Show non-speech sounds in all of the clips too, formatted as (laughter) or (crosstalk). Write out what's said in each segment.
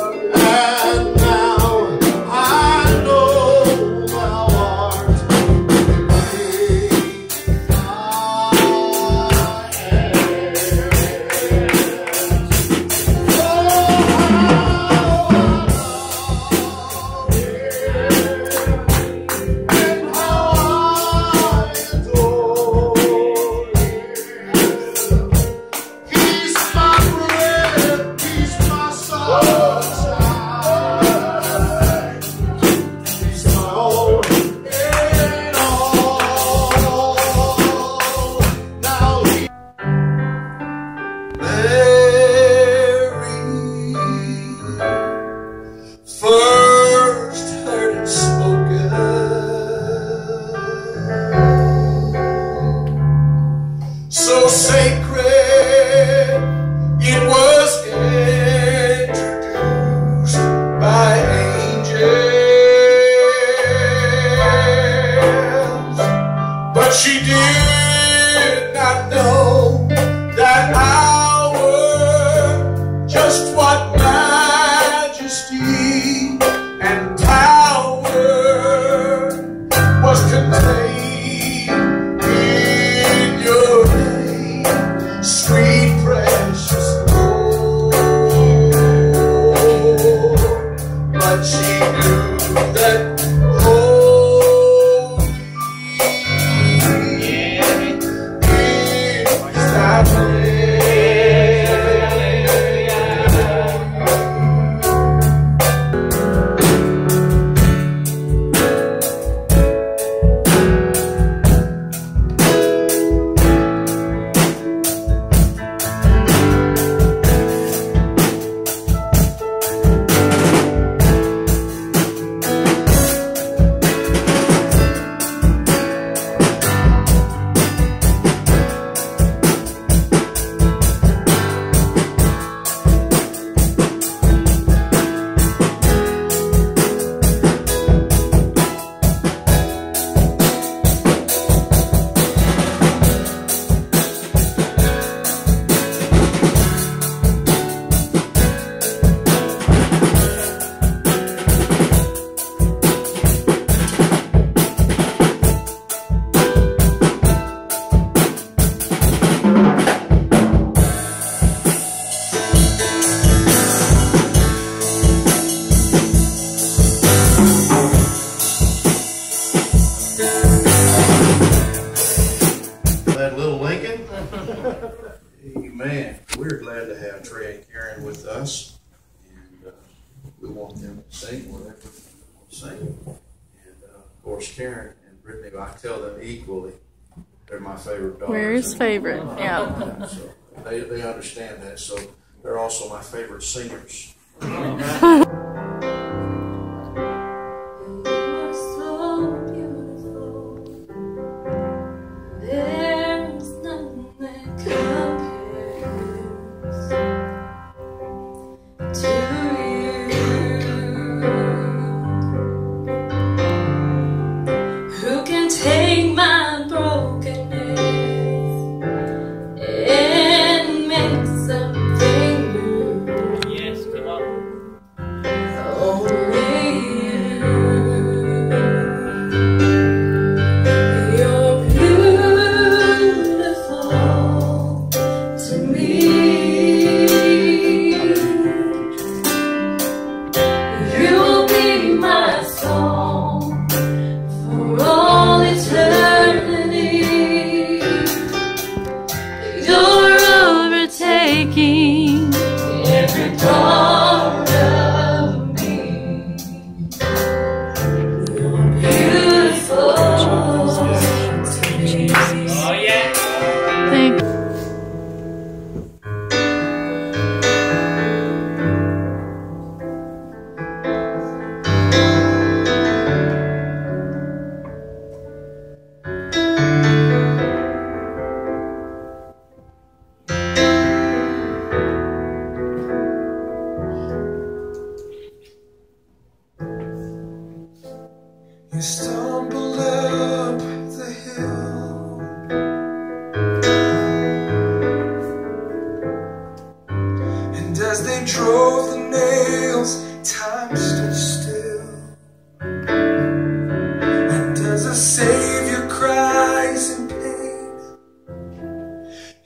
Hallelujah. I Sharon and Brittany, but I tell them equally. They're my favorite daughters. Mary's favorite, yeah. So they, they understand that, so they're also my favorite singers. (laughs)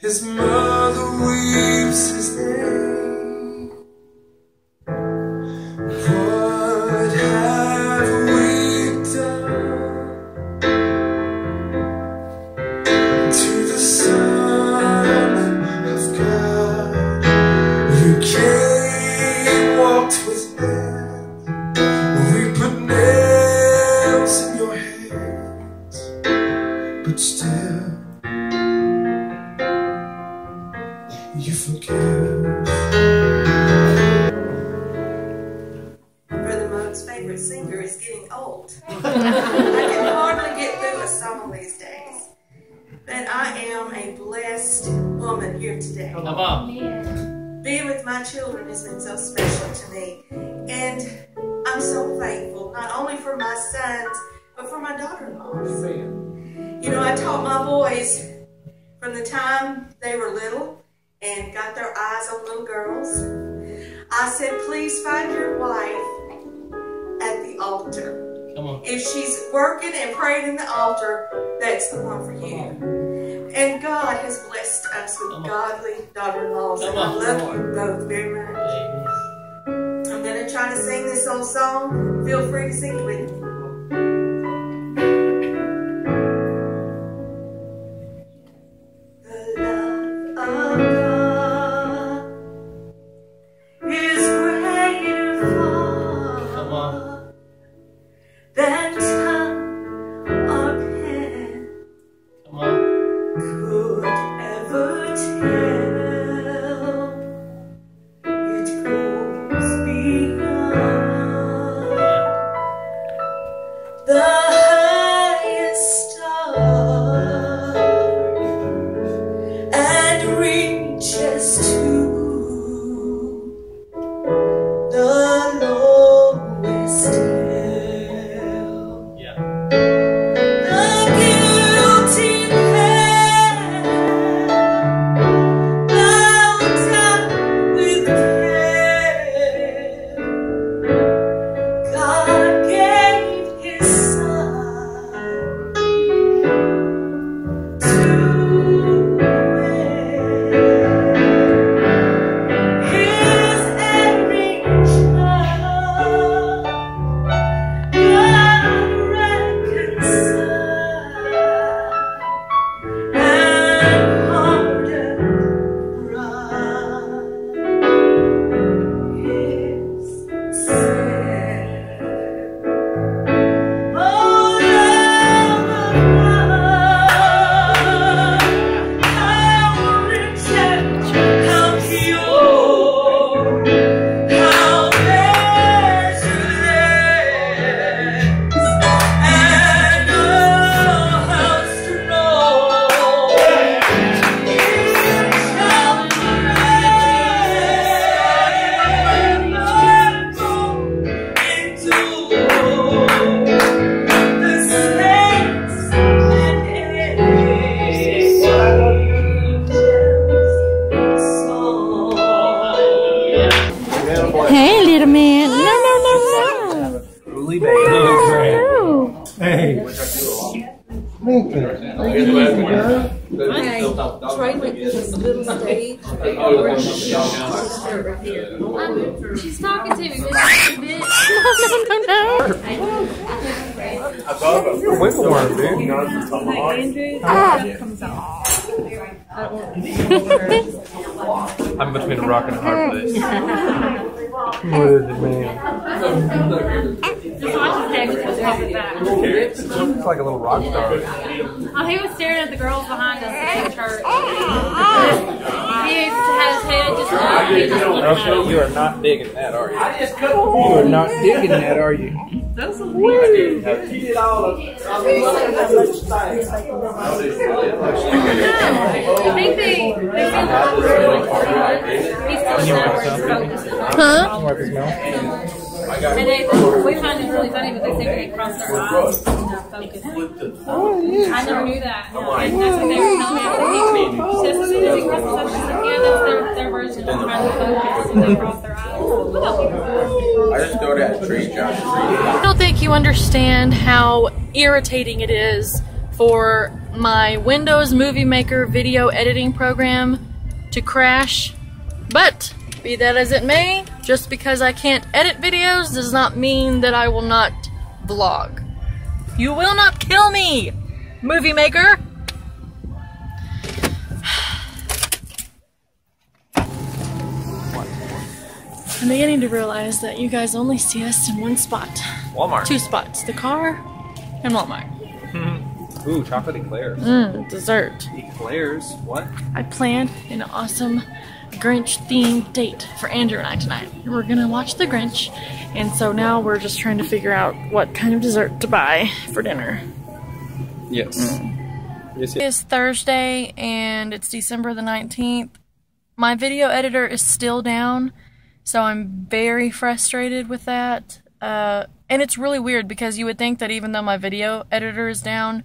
his mother weeps his through a song these days. But I am a blessed woman here today. Come on. Being with my children has been so special to me. And I'm so thankful, not only for my sons, but for my daughter-in-law. You know, I taught my boys from the time they were little and got their eyes on little girls. I said, please find your wife at the altar. Come on. If she's working and praying in the altar, that's the one for you. And God has blessed us with Come godly daughter-in-laws, and I love you both very much. I'm gonna try to sing this old song. Feel free to sing it with me. Ever Wiggle worm, dude. I'm between a rock and a hard place. (laughs) What is it, man? Just watch his head with his head back. It's like a little rock star. Oh, he was staring at the girls behind us in church. Oh, oh. He had his head just up. Okay, you are not digging that, are you? You are not digging that, are you? I think they, they said he's still focused. Huh? Wipe his mouth. And they, we find it really funny, but they say when they cross their eyes, you know. Oh, I never knew that. And that's what they were telling me. She says, as soon as he crosses up, she's like, yeah, that's their, their version of trying to focus when they cross their eyes. I just that tree, Josh. I don't think you understand how irritating it is for my Windows Movie Maker video editing program to crash. But, be that as it may, just because I can't edit videos does not mean that I will not vlog. You will not kill me, Movie Maker! I'm beginning to realize that you guys only see us in one spot. Walmart. Two spots. The car and Walmart. (laughs) Ooh, chocolate eclairs. Mmm, dessert. Eclairs? What? I planned an awesome Grinch themed date for Andrew and I tonight. We're gonna watch The Grinch, and so now we're just trying to figure out what kind of dessert to buy for dinner. Yes. Mm. Yes, yes. It's Thursday and it's December the 19th. My video editor is still down, so I'm very frustrated with that. Uh, and it's really weird because you would think that even though my video editor is down,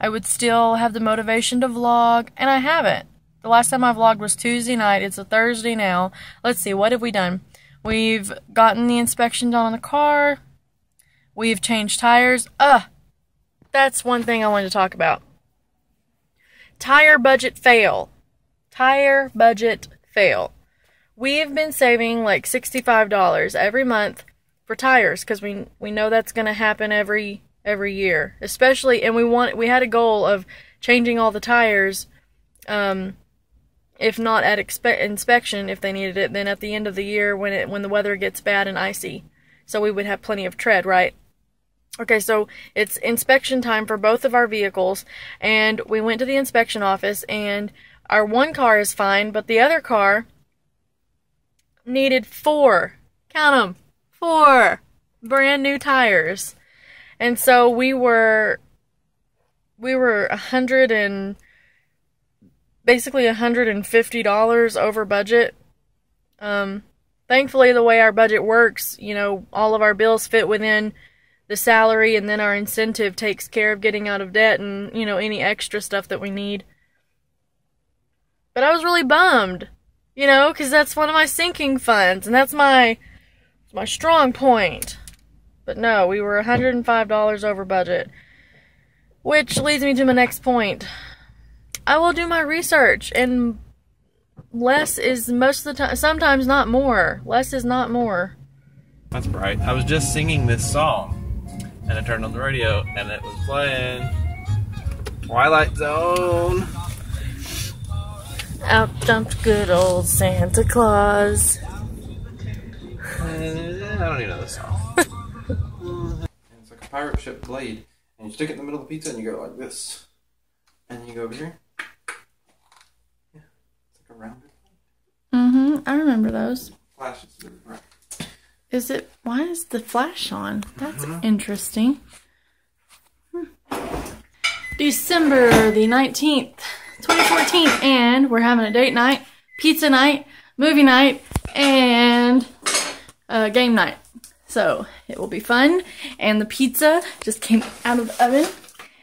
I would still have the motivation to vlog, and I haven't. The last time I vlogged was Tuesday night. It's a Thursday now. Let's see, what have we done? We've gotten the inspection done on the car. We've changed tires. Ugh. That's one thing I wanted to talk about. Tire budget fail. Tire budget fail. We've been saving like $65 every month for tires because we we know that's going to happen every every year. Especially and we want we had a goal of changing all the tires um if not at expe- inspection if they needed it then at the end of the year when it when the weather gets bad and icy. So we would have plenty of tread, right? Okay, so it's inspection time for both of our vehicles, and we went to the inspection office, and our one car is fine, but the other car needed four, count them, four brand new tires. And so we were, we were a hundred and, basically a hundred and fifty dollars over budget. Um, thankfully, the way our budget works, you know, all of our bills fit within the salary and then our incentive takes care of getting out of debt and you know any extra stuff that we need but i was really bummed you know because that's one of my sinking funds and that's my my strong point but no we were $105 over budget which leads me to my next point i will do my research and less is most of the time sometimes not more less is not more That's right. I was just singing this song, and I turned on the radio, and it was playing Twilight Zone. Out jumped good old santa claus And I don't even know this song. (laughs) It's like a pirate ship blade, and you stick it in the middle of the pizza, and you go like this, and you go over here. Yeah, it's like a rounded mm-hmm i remember those flashes. Right. Is it? Why is the flash on? That's interesting. Hmm. December the 19th, 2014, and we're having a date night, pizza night, movie night, and game night. So it will be fun. And the pizza just came out of the oven,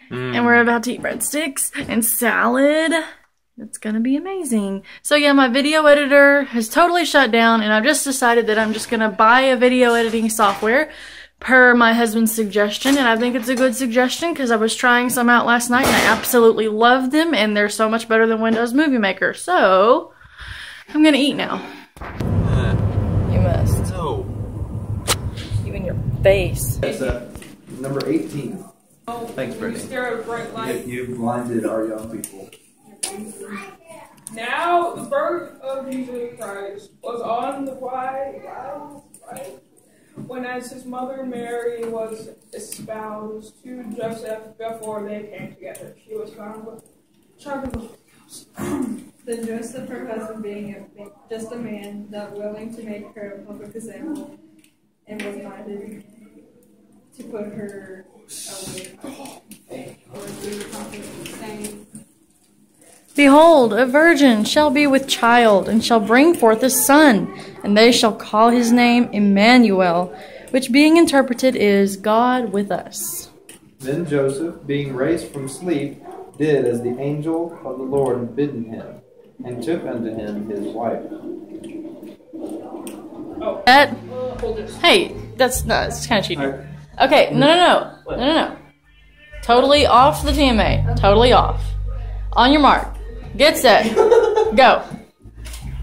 and we're about to eat breadsticks and salad. It's gonna be amazing. So yeah, my video editor has totally shut down and I've just decided that I'm just gonna buy a video editing software per my husband's suggestion and I think it's a good suggestion because I was trying some out last night and I absolutely love them and they're so much better than Windows Movie Maker. So I'm gonna eat now. You must. No. You and your face. That's uh, number 18. Thanks, Brittany. Stare at a bright light. You blinded our young people. Now the birth of Jesus Christ was on the wide, wide, right? When as his mother Mary was espoused to Joseph before they came together, she was found with child of the. Then Joseph, her husband, being a, just a man, not willing to make her a public example, and was minded to put her away, or do the same. Behold, a virgin shall be with child, and shall bring forth a son, and they shall call his name Emmanuel, which being interpreted is God with us. Then Joseph, being raised from sleep, did as the angel of the Lord had bidden him, and took unto him his wife. That. Hey, that's no, it's kind of cheating. Okay, no, no, no, no, no, no. Totally off the TMA. Totally off. On your mark. Get set. Go.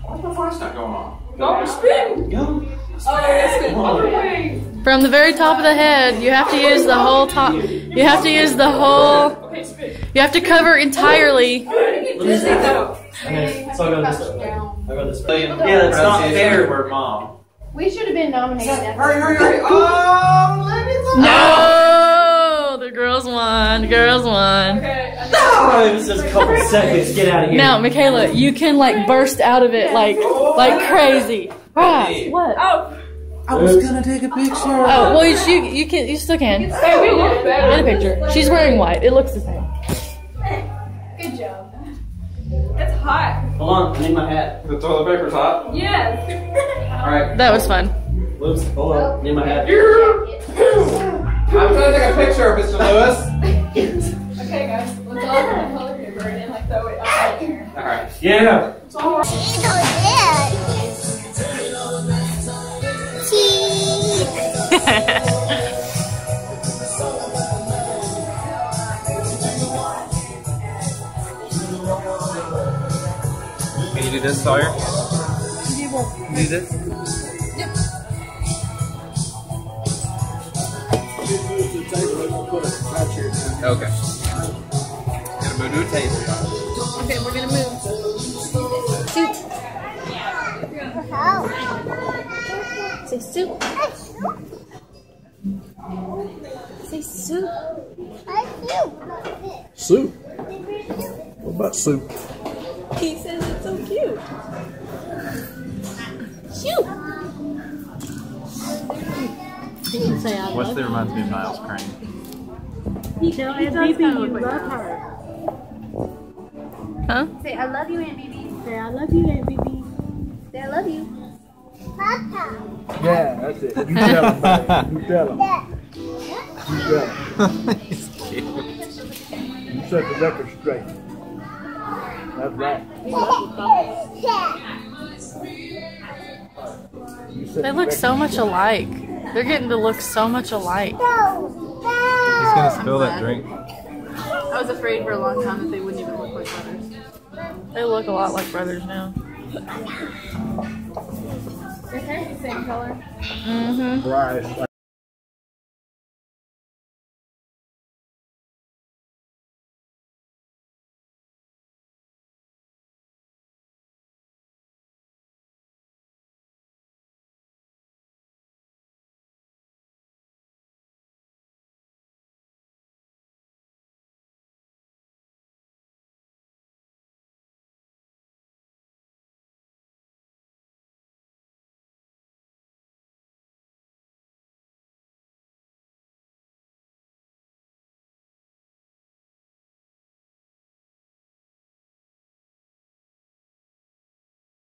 Why the flight's not going on? Go spin. Go. Oh, yeah, spin. Other way. From the very top of the head, you have to use the whole top. You have to use the whole. You have to cover entirely. Dizzy though. Okay, so I go this way. I go this way. Yeah, that's not fair. of the word mom. We should have been nominated. Hurry, hurry, hurry. (laughs) Oh, let me No, the girls won. The girls won. Okay. I Oh, was just a couple seconds. Get out of here. Now, Michaela, you can like burst out of it like like crazy. Right. What? Oh, I was gonna take a picture. Oh well, you you, you can you still can. hey, we look Get a picture. She's wearing white. It looks the same. Good job. It's hot. Hold on, I need my hat. The toilet paper's hot. Yes. All right. That was fun. Whoops. Hold on. Need my hat. (laughs) I'm trying to take a picture of Mr. Lewis. Okay, guys. All put the toilet paper and like throw it up. All right. Yeah. Can you do this, Sawyer? Can you do this? Yep. Okay. Gonna move to a table. Okay, we're gonna move. Soup. Say soup. Say soup. Soup. What about soup? He says it's so cute. Soup. You can say I What's love that reminds me of Niles Crane? you. No, I love you. Love her. Huh? Say I love you, Aunt BB. Say I love you, Aunt BB. Say I love you. Papa. Yeah, that's it. You tell him, buddy. You tell him. You tell him. (laughs) He's cute. You set the record straight. That's right. You set They look so much alike. They're getting to look so much alike. He's gonna spill that drink. I was afraid for a long time that they They look a lot like brothers now. Their hair's the same color. Mm-hmm. Right, like